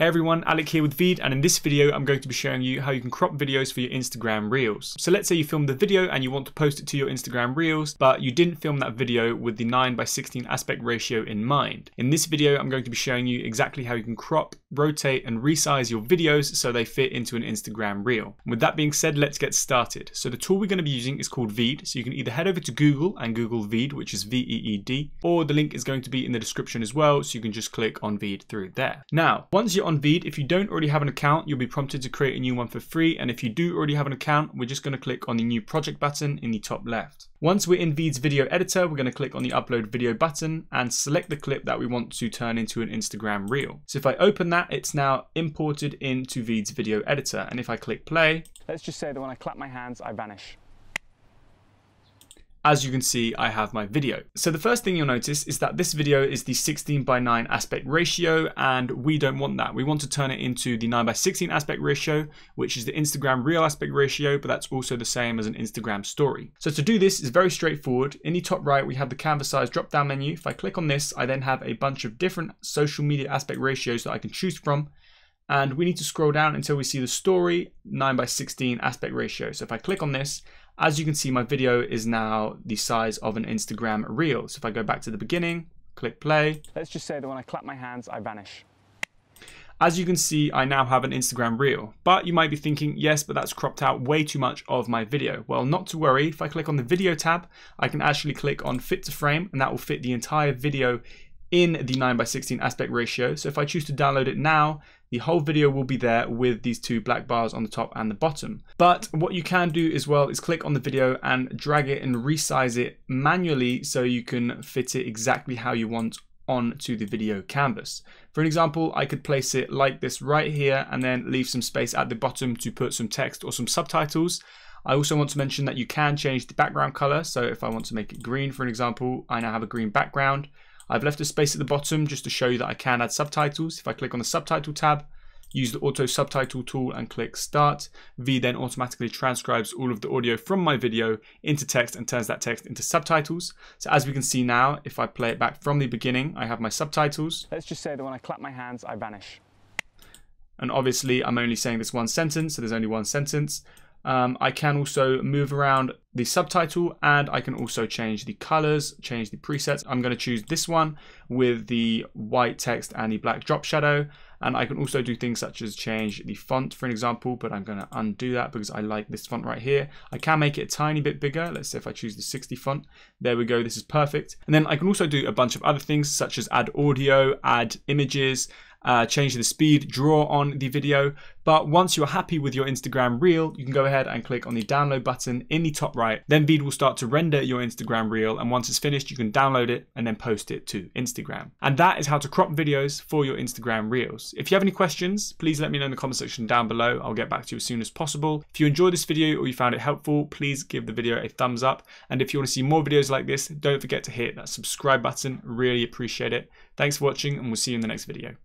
Hey everyone, Alec here with Veed and in this video I'm going to be showing you how you can crop videos for your Instagram Reels. So let's say you filmed the video and you want to post it to your Instagram Reels, but you didn't film that video with the 9 by 16 aspect ratio in mind. In this video I'm going to be showing you exactly how you can crop, rotate and resize your videos so they fit into an Instagram Reel. With that being said, let's get started. So the tool we're going to be using is called Veed, so you can either head over to Google and Google Veed, which is V-E-E-D, or the link is going to be in the description as well, so you can just click on Veed through there. Now, once you're on Veed, if you don't already have an account, you'll be prompted to create a new one for free. And if you do already have an account, we're just going to click on the new project button in the top left. Once we're in Veed's video editor, we're going to click on the upload video button and select the clip that we want to turn into an Instagram reel. So if I open that, it's now imported into Veed's video editor. And if I click play, let's just say that when I clap my hands, I vanish as you can see, I have my video. So the first thing you'll notice is that this video is the 16 by 9 aspect ratio and we don't want that. We want to turn it into the 9 by 16 aspect ratio, which is the Instagram reel aspect ratio, but that's also the same as an Instagram story. So to do this is very straightforward. In the top right, we have the canvas size drop down menu. If I click on this, I then have a bunch of different social media aspect ratios that I can choose from. And we need to scroll down until we see the story 9 by 16 aspect ratio. So if I click on this, as you can see, my video is now the size of an Instagram reel. So if I go back to the beginning, click play. Let's just say that when I clap my hands, I vanish. As you can see, I now have an Instagram reel, but you might be thinking, yes, but that's cropped out way too much of my video. Well, not to worry, if I click on the video tab, I can actually click on fit to frame and that will fit the entire video in the 9 by 16 aspect ratio. So if I choose to download it now, the whole video will be there with these two black bars on the top and the bottom. But what you can do as well is click on the video and drag it and resize it manually so you can fit it exactly how you want onto the video canvas. For an example, I could place it like this right here and then leave some space at the bottom to put some text or some subtitles. I also want to mention that you can change the background color. So if I want to make it green, for an example, I now have a green background. I've left a space at the bottom just to show you that I can add subtitles. If I click on the subtitle tab, use the auto subtitle tool and click start. Veed then automatically transcribes all of the audio from my video into text and turns that text into subtitles. So as we can see now, if I play it back from the beginning, I have my subtitles. Let's just say that when I clap my hands, I vanish. And obviously I'm only saying this one sentence, so there's only one sentence. Um, I can also move around the subtitle and I can also change the colors, change the presets. I'm going to choose this one with the white text and the black drop shadow. And I can also do things such as change the font, for an example, but I'm going to undo that because I like this font right here. I can make it a tiny bit bigger. Let's say if I choose the 60 font, there we go. This is perfect. And then I can also do a bunch of other things such as add audio, add images, uh, change the speed, draw on the video. But once you're happy with your Instagram reel, you can go ahead and click on the download button in the top right. Then Veed will start to render your Instagram reel. And once it's finished, you can download it and then post it to Instagram. And that is how to crop videos for your Instagram reels. If you have any questions, please let me know in the comment section down below. I'll get back to you as soon as possible. If you enjoyed this video or you found it helpful, please give the video a thumbs up. And if you want to see more videos like this, don't forget to hit that subscribe button. Really appreciate it. Thanks for watching and we'll see you in the next video.